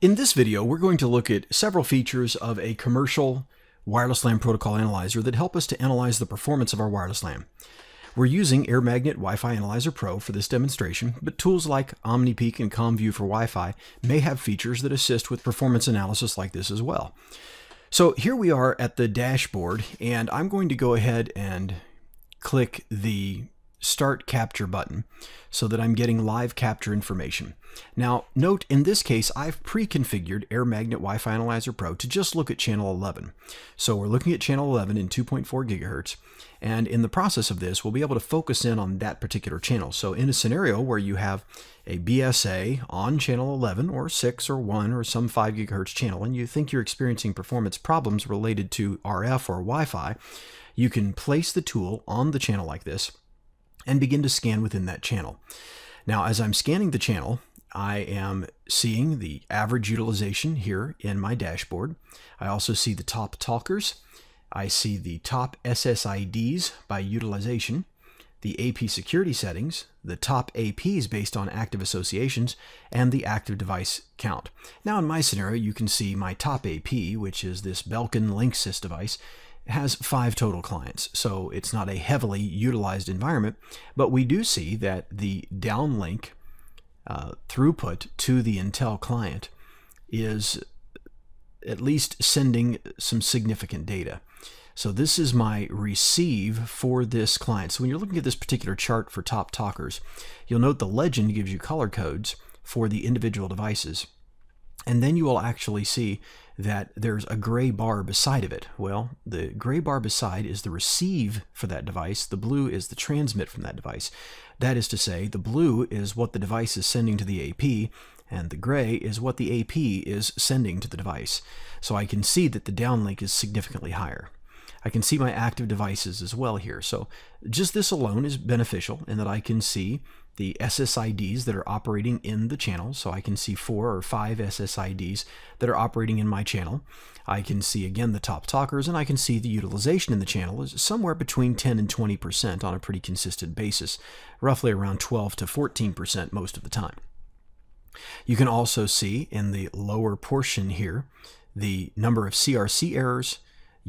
In this video, we're going to look at several features of a commercial wireless LAN protocol analyzer that help us to analyze the performance of our wireless LAN. We're using AirMagnet Wi-Fi Analyzer Pro for this demonstration, but tools like OmniPeek and CommView for Wi-Fi may have features that assist with performance analysis like this as well. So here we are at the dashboard, and I'm going to go ahead and click the Start Capture button so that I'm getting live capture information. Now, note in this case, I've pre-configured AirMagnet Wi-Fi Analyzer Pro to just look at channel 11. So we're looking at channel 11 in 2.4 gigahertz, and in the process of this, we'll be able to focus in on that particular channel. So in a scenario where you have a BSA on channel 11 or 6 or 1 or some 5 gigahertz channel, and you think you're experiencing performance problems related to RF or Wi-Fi, you can place the tool on the channel like this and begin to scan within that channel. Now, as I'm scanning the channel, I am seeing the average utilization here in my dashboard. I also see the top talkers. I see the top SSIDs by utilization, the AP security settings, the top APs based on active associations, and the active device count. Now in my scenario, you can see my top AP, which is this Belkin Linksys device, has five total clients, so it's not a heavily utilized environment, but we do see that the downlink uh, throughput to the Intel client is at least sending some significant data. So this is my receive for this client. So when you're looking at this particular chart for top talkers, you'll note the legend gives you color codes for the individual devices. And then you will actually see that there's a gray bar beside of it. Well, the gray bar beside is the receive for that device. The blue is the transmit from that device. That is to say, the blue is what the device is sending to the AP, and the gray is what the AP is sending to the device. So I can see that the downlink is significantly higher. I can see my active devices as well here. So just this alone is beneficial in that I can see the SSIDs that are operating in the channel. So I can see four or five SSIDs that are operating in my channel. I can see again the top talkers and I can see the utilization in the channel is somewhere between 10 and 20% on a pretty consistent basis, roughly around 12 to 14% most of the time. You can also see in the lower portion here the number of CRC errors,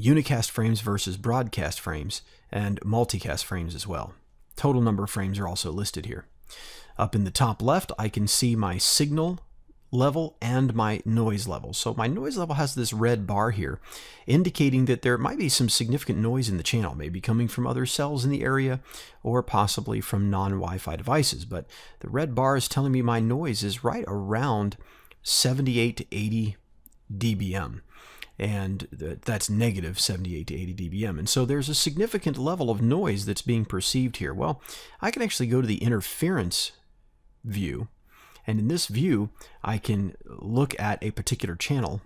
unicast frames versus broadcast frames, and multicast frames as well. Total number of frames are also listed here. Up in the top left, I can see my signal level and my noise level. So my noise level has this red bar here, indicating that there might be some significant noise in the channel, maybe coming from other cells in the area or possibly from non-Wi-Fi devices. But the red bar is telling me my noise is right around 78 to 80 dBm and that's negative 78 to 80 dBm. And so there's a significant level of noise that's being perceived here. Well, I can actually go to the interference view, and in this view, I can look at a particular channel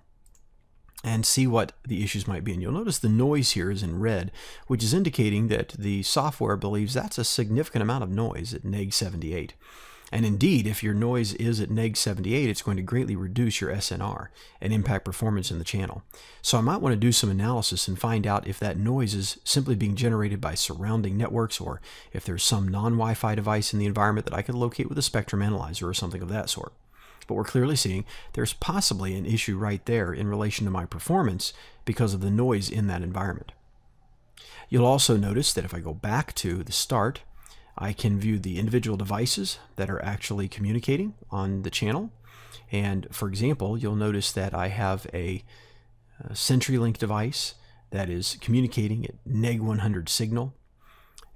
and see what the issues might be. And you'll notice the noise here is in red, which is indicating that the software believes that's a significant amount of noise at neg 78. And indeed, if your noise is at neg 78, it's going to greatly reduce your SNR and impact performance in the channel. So I might want to do some analysis and find out if that noise is simply being generated by surrounding networks or if there's some non-Wi-Fi device in the environment that I could locate with a spectrum analyzer or something of that sort. But we're clearly seeing there's possibly an issue right there in relation to my performance because of the noise in that environment. You'll also notice that if I go back to the start, I can view the individual devices that are actually communicating on the channel. And for example, you'll notice that I have a, a CenturyLink device that is communicating at neg 100 signal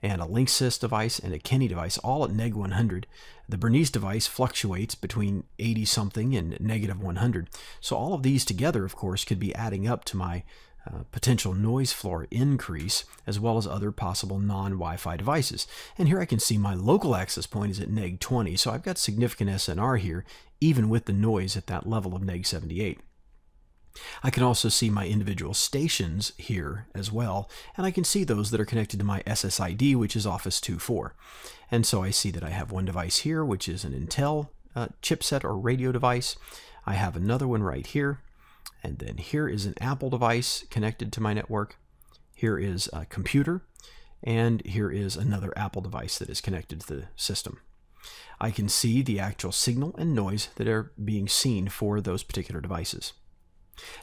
and a Linksys device and a Kenny device all at neg 100. The Bernice device fluctuates between 80 something and negative 100. So all of these together, of course, could be adding up to my uh, potential noise floor increase, as well as other possible non-Wi-Fi devices. And here I can see my local access point is at neg 20, so I've got significant SNR here, even with the noise at that level of neg 78. I can also see my individual stations here as well, and I can see those that are connected to my SSID, which is Office 2.4. And so I see that I have one device here, which is an Intel uh, chipset or radio device. I have another one right here, and then here is an Apple device connected to my network. Here is a computer. And here is another Apple device that is connected to the system. I can see the actual signal and noise that are being seen for those particular devices.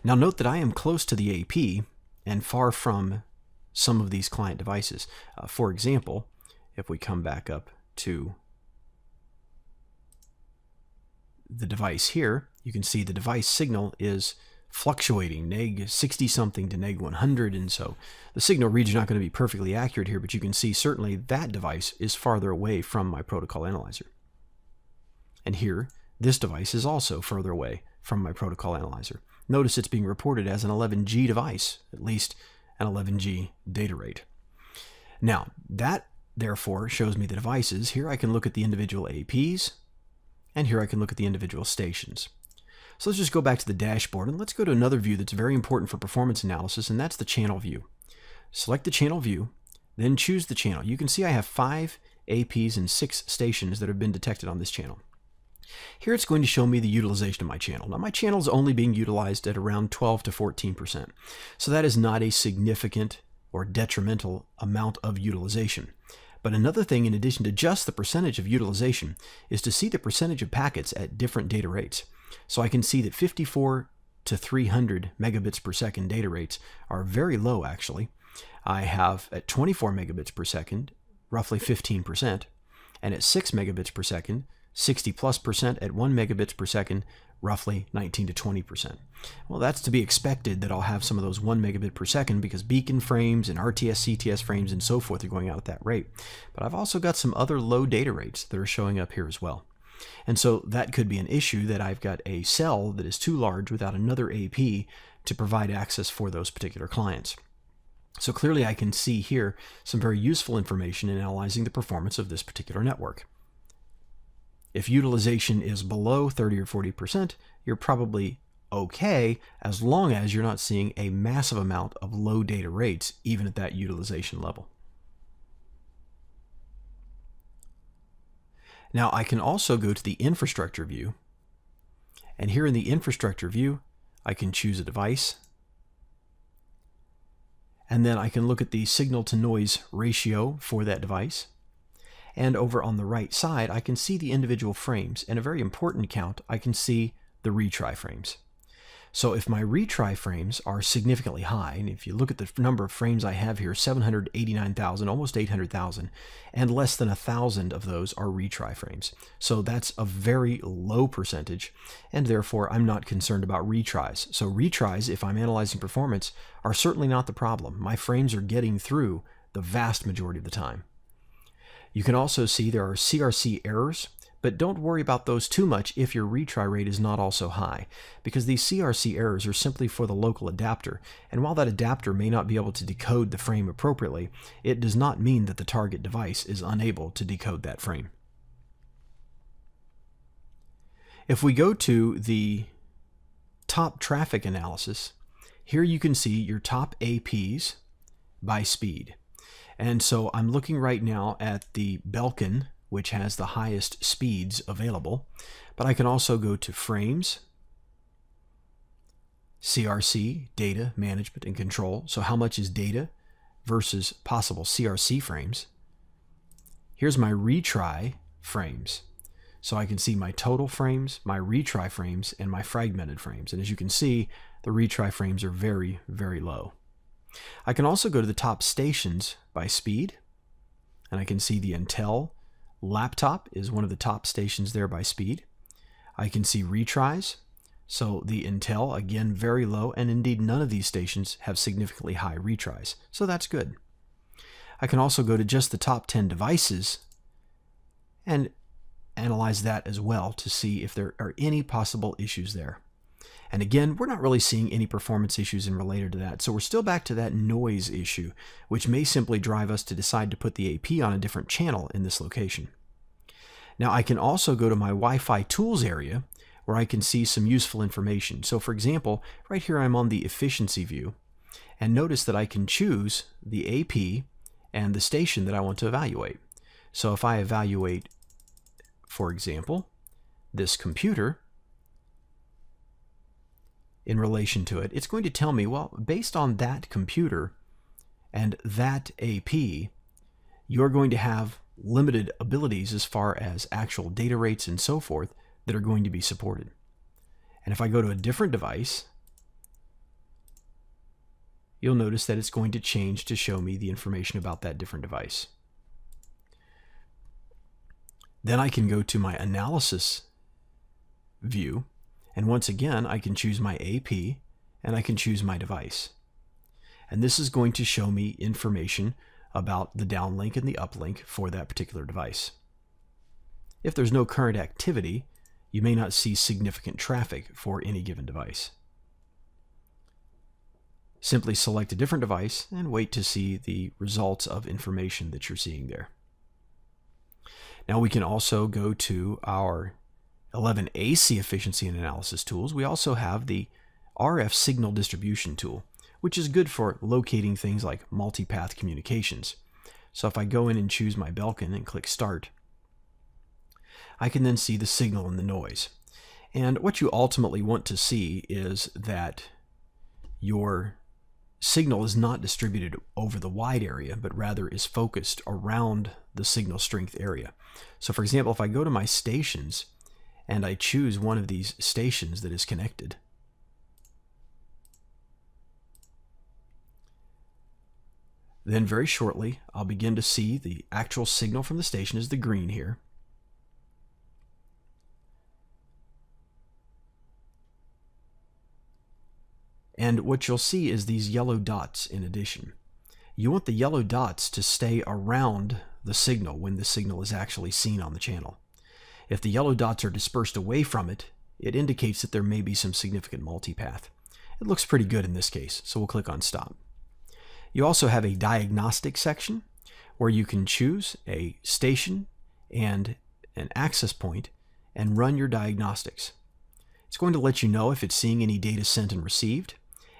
Now note that I am close to the AP and far from some of these client devices. Uh, for example, if we come back up to the device here, you can see the device signal is fluctuating, neg 60 something to neg 100, and so the signal reads are not going to be perfectly accurate here, but you can see certainly that device is farther away from my protocol analyzer. And here, this device is also further away from my protocol analyzer. Notice it's being reported as an 11G device, at least an 11G data rate. Now, that therefore shows me the devices. Here I can look at the individual APs, and here I can look at the individual stations. So let's just go back to the dashboard and let's go to another view that's very important for performance analysis, and that's the channel view. Select the channel view, then choose the channel. You can see I have five APs and six stations that have been detected on this channel. Here it's going to show me the utilization of my channel. Now my channel is only being utilized at around 12 to 14%. So that is not a significant or detrimental amount of utilization. But another thing in addition to just the percentage of utilization is to see the percentage of packets at different data rates. So I can see that 54 to 300 megabits per second data rates are very low actually. I have at 24 megabits per second, roughly 15%, and at 6 megabits per second, 60 plus percent at 1 megabits per second, roughly 19 to 20 percent. Well, that's to be expected that I'll have some of those 1 megabit per second because beacon frames and RTS, CTS frames and so forth are going out at that rate. But I've also got some other low data rates that are showing up here as well. And so that could be an issue that I've got a cell that is too large without another AP to provide access for those particular clients. So clearly I can see here some very useful information in analyzing the performance of this particular network. If utilization is below 30 or 40%, you're probably okay as long as you're not seeing a massive amount of low data rates even at that utilization level. Now I can also go to the infrastructure view and here in the infrastructure view I can choose a device and then I can look at the signal to noise ratio for that device and over on the right side, I can see the individual frames. And a very important count, I can see the retry frames. So if my retry frames are significantly high, and if you look at the number of frames I have here, 789,000, almost 800,000, and less than a thousand of those are retry frames. So that's a very low percentage, and therefore I'm not concerned about retries. So retries, if I'm analyzing performance, are certainly not the problem. My frames are getting through the vast majority of the time. You can also see there are CRC errors, but don't worry about those too much if your retry rate is not also high, because these CRC errors are simply for the local adapter, and while that adapter may not be able to decode the frame appropriately, it does not mean that the target device is unable to decode that frame. If we go to the top traffic analysis, here you can see your top APs by speed. And so I'm looking right now at the Belkin, which has the highest speeds available, but I can also go to frames, CRC, data management and control. So how much is data versus possible CRC frames? Here's my retry frames. So I can see my total frames, my retry frames, and my fragmented frames. And as you can see, the retry frames are very, very low. I can also go to the top stations by speed, and I can see the Intel laptop is one of the top stations there by speed. I can see retries, so the Intel, again, very low, and indeed none of these stations have significantly high retries, so that's good. I can also go to just the top 10 devices and analyze that as well to see if there are any possible issues there. And again, we're not really seeing any performance issues in related to that. So we're still back to that noise issue, which may simply drive us to decide to put the AP on a different channel in this location. Now I can also go to my Wi-Fi tools area where I can see some useful information. So for example, right here I'm on the efficiency view and notice that I can choose the AP and the station that I want to evaluate. So if I evaluate, for example, this computer, in relation to it, it's going to tell me, well, based on that computer and that AP, you're going to have limited abilities as far as actual data rates and so forth that are going to be supported. And if I go to a different device, you'll notice that it's going to change to show me the information about that different device. Then I can go to my analysis view, and once again, I can choose my AP and I can choose my device. And this is going to show me information about the downlink and the uplink for that particular device. If there's no current activity, you may not see significant traffic for any given device. Simply select a different device and wait to see the results of information that you're seeing there. Now we can also go to our 11 AC efficiency and analysis tools. We also have the RF signal distribution tool, which is good for locating things like multipath communications. So if I go in and choose my Belkin and click Start, I can then see the signal and the noise. And what you ultimately want to see is that your signal is not distributed over the wide area, but rather is focused around the signal strength area. So for example, if I go to my stations and I choose one of these stations that is connected, then very shortly I'll begin to see the actual signal from the station is the green here. And what you'll see is these yellow dots in addition. You want the yellow dots to stay around the signal when the signal is actually seen on the channel. If the yellow dots are dispersed away from it, it indicates that there may be some significant multipath. It looks pretty good in this case, so we'll click on Stop. You also have a diagnostic section where you can choose a station and an access point and run your diagnostics. It's going to let you know if it's seeing any data sent and received,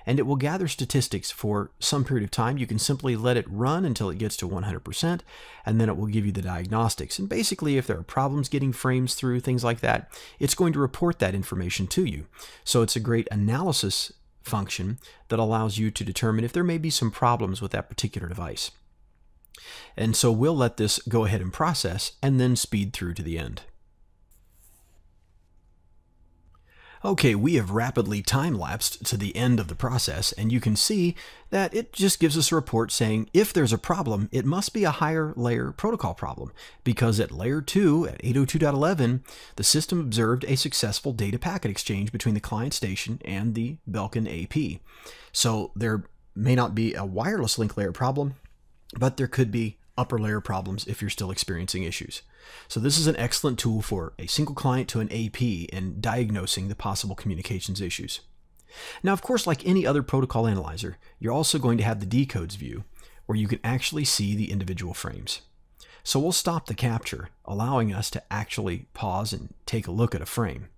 and it will gather statistics for some period of time. You can simply let it run until it gets to 100%, and then it will give you the diagnostics. And basically, if there are problems getting frames through, things like that, it's going to report that information to you. So it's a great analysis function that allows you to determine if there may be some problems with that particular device. And so we'll let this go ahead and process and then speed through to the end. Okay, we have rapidly time-lapsed to the end of the process, and you can see that it just gives us a report saying if there's a problem, it must be a higher layer protocol problem, because at layer 2, at 802.11, the system observed a successful data packet exchange between the client station and the Belkin AP. So there may not be a wireless link layer problem, but there could be upper layer problems if you're still experiencing issues. So this is an excellent tool for a single client to an AP in diagnosing the possible communications issues. Now, of course, like any other protocol analyzer, you're also going to have the decodes view, where you can actually see the individual frames. So we'll stop the capture, allowing us to actually pause and take a look at a frame.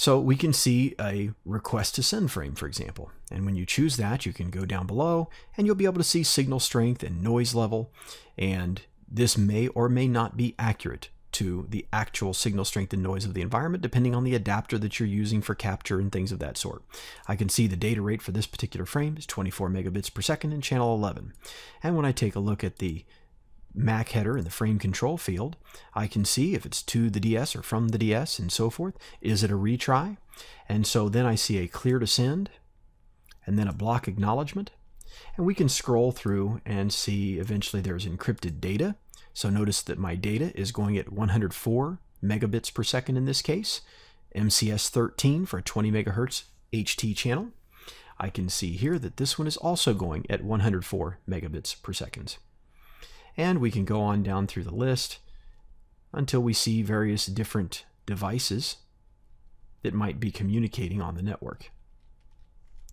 So we can see a request to send frame, for example. And when you choose that, you can go down below and you'll be able to see signal strength and noise level. And this may or may not be accurate to the actual signal strength and noise of the environment, depending on the adapter that you're using for capture and things of that sort. I can see the data rate for this particular frame is 24 megabits per second in channel 11. And when I take a look at the MAC header in the frame control field, I can see if it's to the DS or from the DS and so forth. Is it a retry? And so then I see a clear to send and then a block acknowledgement. And we can scroll through and see eventually there's encrypted data. So notice that my data is going at 104 megabits per second in this case, MCS 13 for a 20 megahertz HT channel. I can see here that this one is also going at 104 megabits per second. And we can go on down through the list until we see various different devices that might be communicating on the network.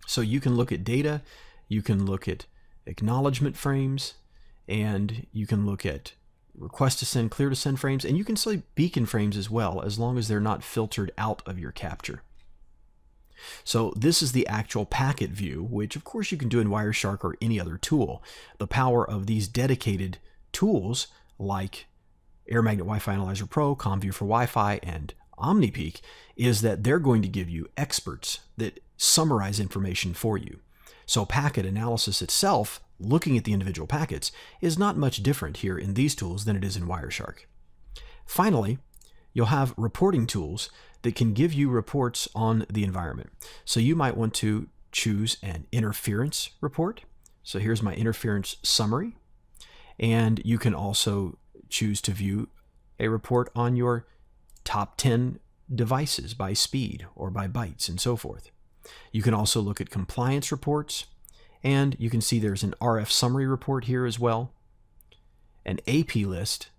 So you can look at data, you can look at acknowledgement frames, and you can look at request to send, clear to send frames, and you can see beacon frames as well, as long as they're not filtered out of your capture. So this is the actual packet view, which of course you can do in Wireshark or any other tool. The power of these dedicated tools like AirMagnet Wi-Fi Analyzer Pro, CommView for Wi-Fi, and OmniPeek is that they're going to give you experts that summarize information for you. So packet analysis itself looking at the individual packets is not much different here in these tools than it is in Wireshark. Finally, you'll have reporting tools that can give you reports on the environment. So you might want to choose an interference report. So here's my interference summary. And you can also choose to view a report on your top 10 devices by speed or by bytes and so forth. You can also look at compliance reports, and you can see there's an RF summary report here as well, an AP list,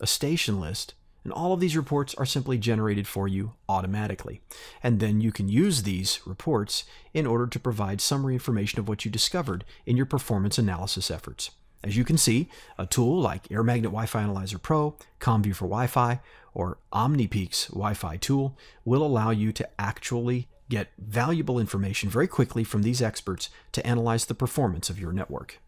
a station list, and all of these reports are simply generated for you automatically. And then you can use these reports in order to provide summary information of what you discovered in your performance analysis efforts. As you can see, a tool like AirMagnet Wi-Fi Analyzer Pro, CommView for Wi-Fi, or OmniPeek's Wi-Fi tool will allow you to actually get valuable information very quickly from these experts to analyze the performance of your network.